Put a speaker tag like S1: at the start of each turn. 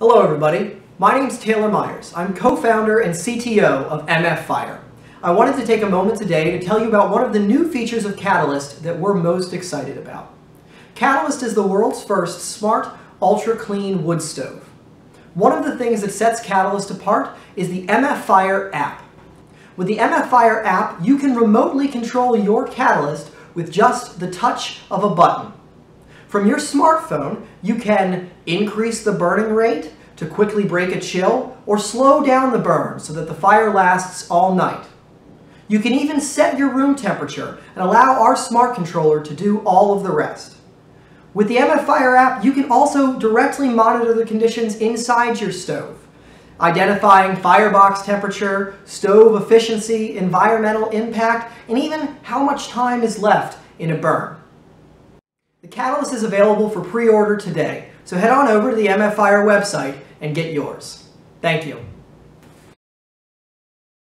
S1: Hello everybody, my name is Taylor Myers. I'm co-founder and CTO of MF Fire. I wanted to take a moment today to tell you about one of the new features of Catalyst that we're most excited about. Catalyst is the world's first smart, ultra-clean wood stove. One of the things that sets Catalyst apart is the MF Fire app. With the MF Fire app, you can remotely control your Catalyst with just the touch of a button. From your smartphone, you can increase the burning rate to quickly break a chill or slow down the burn so that the fire lasts all night. You can even set your room temperature and allow our smart controller to do all of the rest. With the MF Fire app, you can also directly monitor the conditions inside your stove, identifying firebox temperature, stove efficiency, environmental impact, and even how much time is left in a burn. The Catalyst is available for pre-order today, so head on over to the MF Fire website and get yours. Thank you.